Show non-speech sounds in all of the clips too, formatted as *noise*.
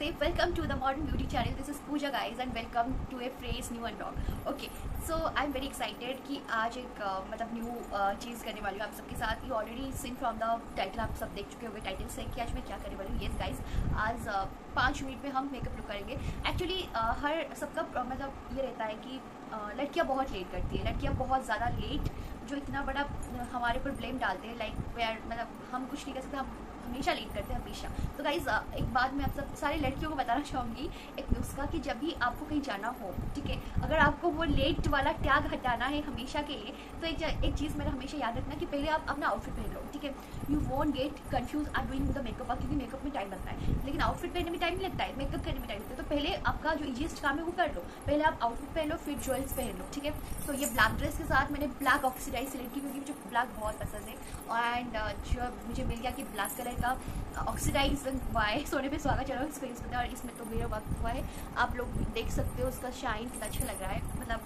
Namaste. To the modern beauty channel this is Puja guys and welcome to a a new and and okay so I am very excited कि आज एक uh, मतलब new uh, चीज़ करने वाली हूँ आप सबके साथ। You already seen from the title आप सब देख चुके होंगे टाइटल से कि आज मैं क्या करने वाली हूँ। येस गाइज़ आज uh, पाँच मिनट में हम मेकअप लुक करेंगे। एक्चुअली uh, हर सबका uh, मतलब ये रहता है कि uh, लड़कियाँ बहुत लेट करती है। लड़कियाँ बहुत ज़्यादा लेट जो इतना बड़ा uh, हमारे ऊपर ब्लेम डालते हैं। लाइक वेयर मतलब हम कुछ नहीं कर सकते हम हमेशा लेट करते हैं, हमेशा। तो गाइज़ एक बात मैं आप सब, सारी लड़कियों को बताना चाहूँगी, एक नुस्खा कि जब भी आपको कहीं जाना हो, ठीक है, अगर आपको वो लेट वाला टैग हटाना है हमेशा के लिए तो एक एक चीज़ मेरा हमेशा याद रखना कि पहले आप अपना आउटफिट पहन लो, ठीक है। You won't get confuse are doing the makeup क्योंकि मेकअप में टाइम लगता है। लेकिन आउटफिट पहनने में टाइम नहीं लगता है मेकअप करने में टाइम लगता है। तो पहले आपका जो इजिएस्ट काम है वो कर लो। पहले आप आउटफिट पहन लो, फिर ज्वेल्स पहन लो, ठीक है। तो ये ब्लैक ड्रेस के साथ मैंने ब्लैक ऑक्सीडाइज सिलेक्ट की, क्योंकि मुझे ब्लैक बहुत पसंद है। एंड जो मुझे मिल गया कि ब्लैक कलर का ऑक्सीडाइज वाई सोने पे स्वागत चलो इस फेस में और इसमें तो मेरा वक्त हुआ है। आप लोग देख सकते हो उसका शाइन कितना अच्छा लग रहा है। मतलब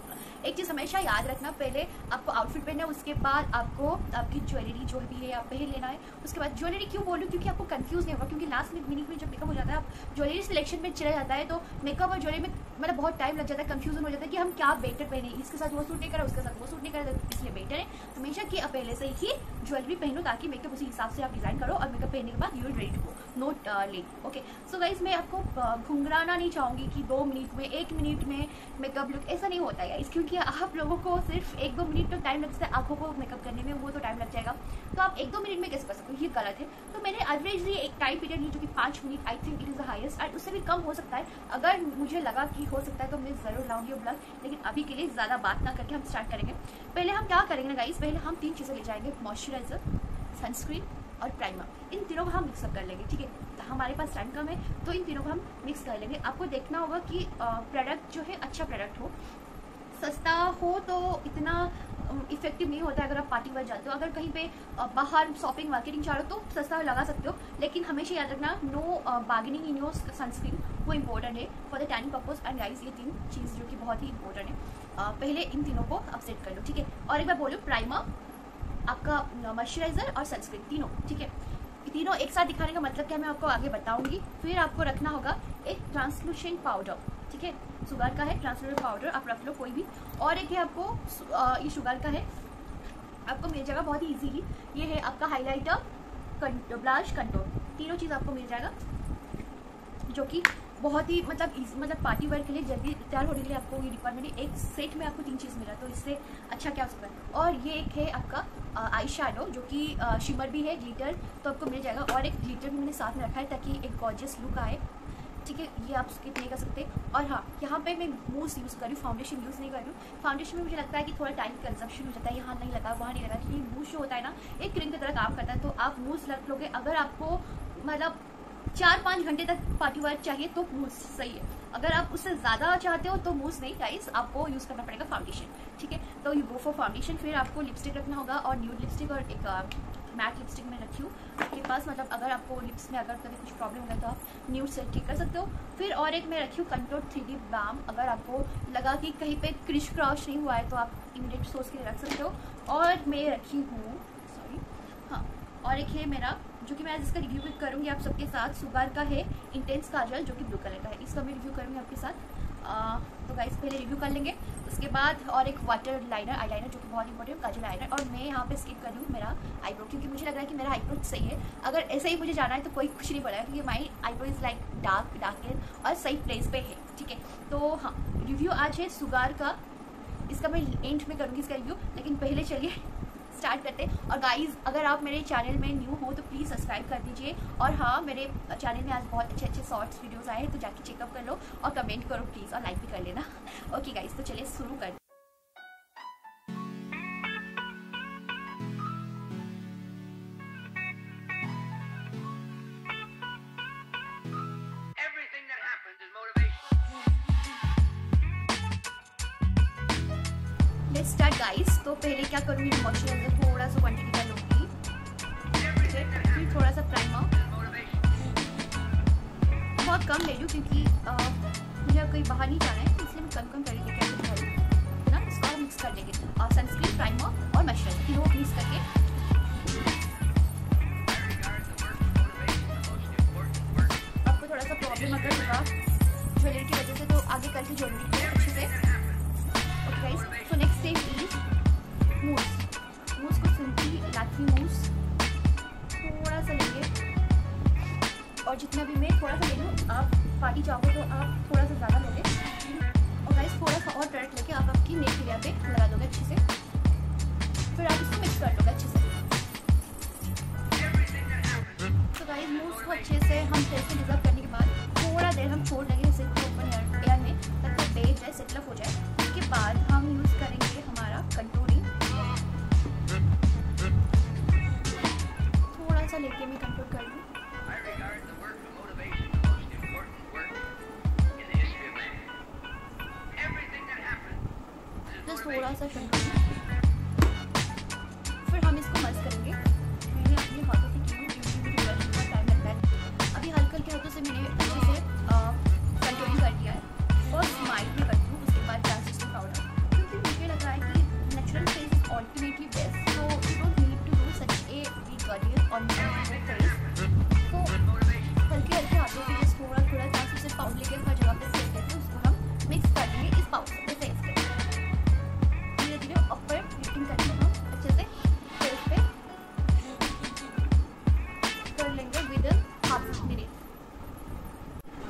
एक चीज़ हमेशा याद रखना, पहले आपको आउटफिट पहनना है, उसके बाद आपको आपकी ज्वेलरी जो भी है आप पहन लेना है। उसके बाद ज्वेलरी क्यों बोलूँ? क्योंकि आपको कंफ्यूज नहीं होगा, क्योंकि लास्ट में मिनट में जब मेकअप हो जाता है, आप ज्वेलरी सिलेक्शन में चला जाता है तो मेकअप और ज्वेलरी में मतलब बहुत टाइम लग जाता है कंफ्यूजन हो जाता है कि हम क्या बेटर पहने इसके साथ वो सूट नहीं करा, उसके साथ वो सूट नहीं करा तो इसलिए बेटर है। हमेशा कि पहले से ही ज्वेलरी पहनो ताकि मेकअप उसी हिसाब से आप डिज़ाइन करो और मेकअप पहनने के बाद you will ready to note let okay so guys मैं आपको घुंघराना नहीं चाहूँगी कि दो मिनट में, एक मिनट में मेकअप लुक ऐसा नहीं होता है क्योंकि आप लोगों को सिर्फ़ एक दो मिनट तो टाइम लगता है आँखों को मेकअप करने में, वो तो टाइम लग जाएगा. तो आप एक दो मिनट में कैसे कर सकते हो, ये गलत है. तो मैंने एवरेजली एक टाइम पीरियड ली जो कि पाँच minute I think it is the highest and उससे भी कम हो सकता है. अगर मुझे लगा कि हो सकता है तो मैं ज़रूर लाऊँगी ब्लग लेकिन अभी के लिए ज़्यादा बात ना करके हम स्टार्ट करेंगे. पहले हम क्या करेंगे ना गाइस पहले हम तीन चीज़ें ले जाएँगे मॉइस्चराइजर सनस्क्रीन और प्राइमर इन तीनों को हम मिक्सअप कर लेंगे, ठीक है? तो हमारे पास टाइम कम है तो इन तीनों को हम मिक्स कर लेंगे। आपको देखना होगा कि प्रोडक्ट जो है अच्छा प्रोडक्ट हो। सस्ता हो तो इतना इफ़ेक्टिव नहीं होता है अगर आप पार्टी वेयर जाते हो। अगर कहीं पे बाहर शॉपिंग मार्केटिंग चाह रहे हो तो सस्ता लगा सकते हो। लेकिन हमेशा याद रखना no bargaining in your sunscreen वो इम्पोर्टेंट है। For the tanning purpose and guys ये तीन चीज़ जो कि बहुत ही इंपॉर्टेंट है। पहले इन तीनों को आप सेट कर लो, ठीक है? और एक बार बोलो प्राइमर आपका मॉइस्चराइजर और सनस्क्रीन तीनों, ठीक है? तीनों एक साथ दिखाने का मतलब क्या मैं आपको आगे बताऊँगी। फिर आपको रखना होगा एक ट्रांसलूशेंट पाउडर ठीक है? शुगर का है ट्रांसलूशेंट पाउडर आप रख लो कोई भी। और एक है आपको ये शुगर का है। आपको मिल जाएगा, बहुत ही। ईजीली ये है आपका हाइलाइटर ब्लाश कंट्रोल तीनों चीज़ आपको मिल जाएगा, जो कि बहुत ही मतलब मतलब पार्टी वेयर के लिए जल्दी तैयार होने के लिए आपको ये रिक्वायरमेंट एक सेट में आपको तीन चीज़ मिला तो इससे अच्छा क्या हो सकता है? और ये एक है आपका आई शेडो जो कि शिमर भी है ग्लिटर तो आपको मिल जाएगा। और एक ग्लिटर भी मैंने साथ में रखा है ताकि एक गॉर्जियस लुक आए। ठीक है, ये आप स्किप नहीं कर सकते। और हाँ यहाँ पे मैं मूस यूज़ कर रही हूँ फाउंडेशन यूज़ नहीं कर रही हूँ। फाउंडेशन में मुझे लगता है कि थोड़ा टाइम कंजप्शन हो जाता है। यहाँ नहीं लगा, वहाँ नहीं लगा, क्योंकि मूस जो होता है ना, एक क्रीम की तरह काम करता है। तो आप मूस रख लोगे। अगर आपको मतलब चार पाँच घंटे तक पार्टी वायर चाहिए तो मूस सही है। अगर आप उससे ज़्यादा चाहते हो तो मूस नहीं गाइस आपको यूज़ करना पड़ेगा फाउंडेशन ठीक है? तो यू गो फॉर फाउंडेशन फिर आपको लिपस्टिक रखना होगा और न्यूड लिपस्टिक और एक मैट लिपस्टिक में रखी हूँ। आपके पास मतलब अगर आपको लिप्स में अगर कभी कुछ प्रॉब्लम होगा तो आप न्यूड से ठीक कर सकते हो। फिर और एक मैं रखी हूँ कंट्रोल थ्री डी बाम अगर आपको लगा कि कहीं पे क्रिश क्रॉश नहीं हुआ है तो आप इमीडिएट सोच के लिए रख सकते हो। और मैं रखी हूँ सॉरी हाँ और एक है मेरा जो कि मैं आज इसका रिव्यू भी करूँगी आप सबके साथ। सुगार का है इंटेंस काजल जो कि ब्लू कलर का है। इसका मैं रिव्यू करूँगी आपके साथ। आ, तो गाइस पहले रिव्यू कर लेंगे। उसके बाद और एक वाटर लाइनर आई लाइनर जो कि बहुत इंपॉर्टेंट काजल लाइनर और मैं यहाँ पे स्किप कर रही हूँ मेरा आईब्रो क्योंकि मुझे लग रहा है कि मेरा आईब्रो सही है। अगर ऐसे ही मुझे जाना है तो कोई कुछ नहीं बोलेगा क्योंकि my eyebrow is like dark dark और सही प्लेस पे है ठीक है? तो हाँ रिव्यू आज है सुगार का। इसका मैं एंड में करूँगी इसका रिव्यू लेकिन पहले चलिए स्टार्ट करते हैं। और गाइस अगर आप मेरे चैनल में न्यू हो तो प्लीज़ सब्सक्राइब कर दीजिए। और हाँ मेरे चैनल में आज बहुत अच्छे अच्छे शॉर्ट्स वीडियोज़ आए हैं तो जाके चेकअप कर लो और कमेंट करो प्लीज़ और लाइक भी कर लेना। ओके गाइज़ तो चलिए शुरू कर करूँगी मॉइस्चराइजर थोड़ा सा क्वांटिटी का लूँगी फिर थोड़ा सा प्राइमर बहुत कम ले लूँ क्योंकि मुझे कहीं बाहर नहीं जाना है, इसलिए मैं कम कम करके क्या हूँ। ना? इसको मिक्स कर देंगे और सनस्क्रीन प्राइमर और मॉइस्चराइजर तीनों मिक्स करके। आपको थोड़ा सा प्रॉब्लम अगर होगा, ज्वेलरी की वजह से तो आगे करके ज्वेलरी अच्छे से। Okay so next step is mousse mousse को सुनती लाठी मूस थोड़ा सा लेंगे। और जितना भी मैं थोड़ा सा ले लूँ, आप पार्टी चाहो तो आप थोड़ा सा ज़्यादा लोगे। और गाइस थोड़ा सा और प्रोडक्ट लेके आप आपकी नेक एरिया पे लगा दोगे। बस थोड़ा सा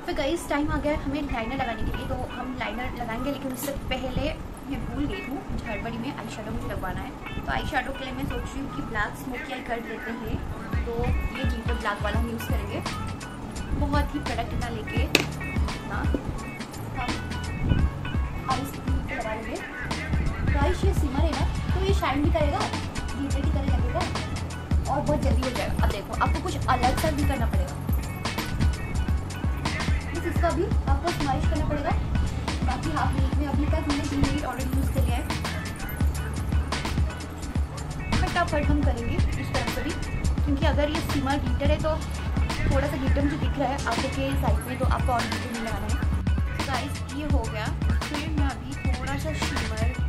फिर गई टाइम आ गया हमें लाइनर लगाने के लिए तो हम लाइनर लगाएँगे, लेकिन उससे पहले मैं भूल गई हूँ मुझे हड़बड़ी में आई शेडो मुझे लगवाना है। तो आई शेडो के लिए मैं सोच रही हूँ कि ब्लैक स्मोकी आई कर देते हैं। तो ये ग्लिटर ब्लैक वाला हम यूज़ करेंगे। बहुत ही प्रोडक्ट ना लेके ना हम आइस लगा लेंगे प्राइस ये सिमर है ना? तो ये शाइन भी करेगा ग्लिटर की तरह लगेगा, और बहुत जल्दी हो जाएगा। अब देखो, आपको कुछ अलग सा भी करना पड़ेगा। बस इसका भी आपको स्माइश करना पड़ेगा। बाकी हाफ़ मिनट में अभी तक हमने जिन्हें ऑर्डर यूज़ कर लिया है, फटाफट हम करेंगे इस टाइम पर भी। क्योंकि अगर ये सीमा हीटर है तो थोड़ा सा हीटर मुझे दिख रहा है आपको के साइड में तो आपको ऑर्डर हीटर नहीं रहा है। साइज़ ये हो गया। फिर मैं अभी थोड़ा सा शिमर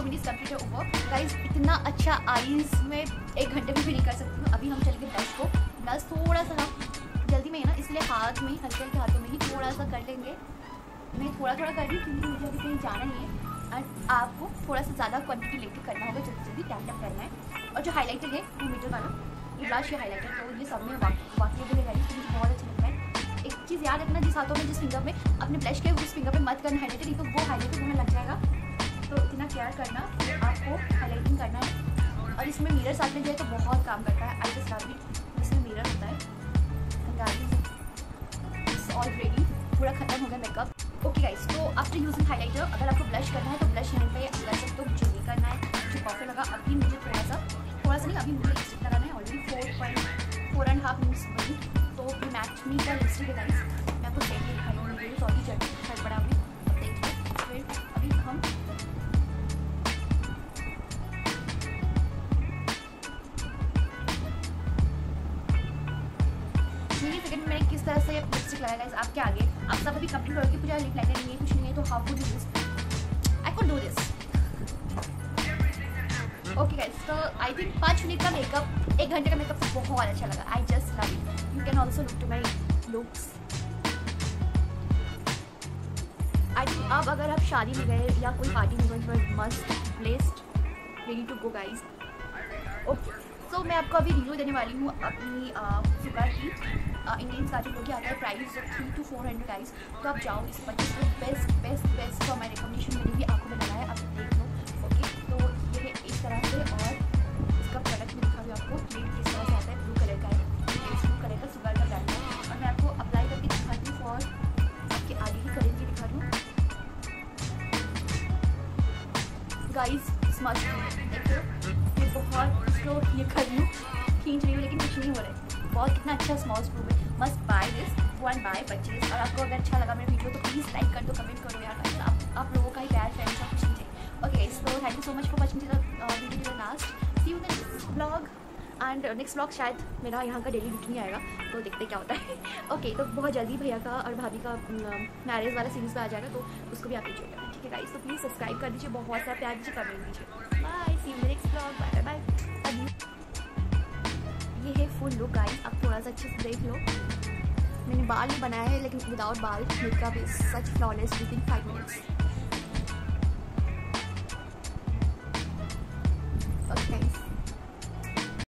फोर मिनट्स कंप्लीट है ऊपर गाइज़ इतना अच्छा आईज में एक घंटे में भी नहीं कर सकती हूँ. अभी हम चलेंगे ब्रश को. ब्रश थोड़ा सा जल्दी में है ना, इसलिए हाथ में, हल्के हल्के हाथों में ही थोड़ा सा कर लेंगे. मैं थोड़ा थोड़ा कर रही हूँ क्योंकि मुझे अभी कहीं जाना ही है. और आपको थोड़ा सा ज़्यादा क्वांटिटी लेके करना होगा, जल्दी जल्दी टैप टैप करना है. और जो हाईलाइटर है टू मीटर वाला, ये ब्लश या हाईलाइटर तो ये सब में वाकई है गाइज़ मुझे बहुत अच्छा लगता है. एक चीज़ याद रखना, जिस हाथों में, जिस फिंगर में, अपने ब्लश के उस फिंगर पे मत करना हाईलाइटर नहीं तो वो हाईलाइटर तुम्हें लग जाएगा. तो इतना केयर करना, आपको हाईलाइटिंग करना है। और इसमें मिरर साथ में जाए तो बहुत काम करता है। आई जस्ट लव इसमें मिरर होता है। ऑल रेडी पूरा खत्म हो गया मेकअप ओके गाइस तो आफ्टर यूजिंग हाईलाइटर अगर आपको ब्लश करना है तो ब्लश यहाँ पे कर सकते हो मुझे नहीं करना है। मुझे परफेक्ट लगा, अभी मुझे थोड़ा सा थोड़ा सा नहीं, अभी मुझे लिपस्टिक लगाना है। Already four point four and half minutes बनी तो मैच मी का लिपस्टिक है गाइस मैं आपको मुझे सॉरी चट पड़ा अभी देखिए फिर तरह से लिपस्टिक लगाया गाइस आपके आगे। आप सब अभी कंप्लीट करोगे, पूरा लिप लाइनर नहीं है कुछ नहीं है तो how would this I could do this okay guys तो आई थिंक पाँच मिनट का मेकअप एक घंटे का मेकअप बहुत अच्छा लगा। I just love it you can also look to my looks I think अब अगर आप शादी में गए या कोई पार्टी में गए must placed ready to go guys okay so मैं आपको अभी रिव्यू देने वाली हूँ अपनी सुबह की इंडियन स्टार्टिंग जो कि आता है price three two four hundred eyes तो आप जाओ, इस पर best best best for my recommendation भी आपको बनाया है। आप बहुत कितना अच्छा स्मॉल स्क्रू है। Must buy this one buy purchase और आपको अगर अच्छा लगा मेरा वीडियो तो प्लीज़ लाइक कर दो कमेंट करो यार। आप आप लोगों का ही प्यार फ्रेंड्स सब कुछ चाहिए okay so thank you so much for watching video last see you next blog and next blog शायद मेरा यहाँ का डेली रूटीन आएगा। तो देखते क्या होता है। ओके *laughs* okay, तो बहुत जल्दी भैया का और भाभी का मैरिज वाला सीरीज़ पे आ जाएगा तो उसको भी आप लीजिएगा ठीक है गाइस तो प्लीज़ सब्सक्राइब कर दीजिए बहुत सारा प्यार दीजिए कमेंट दीजिए। Bye see you next blog bye bye ये है फुल लुक आई आप थोड़ा सा अच्छे से देख लो। मैंने बाल भी बनाया है, लेकिन विदाउट बाल makeup is such flawless within five minutes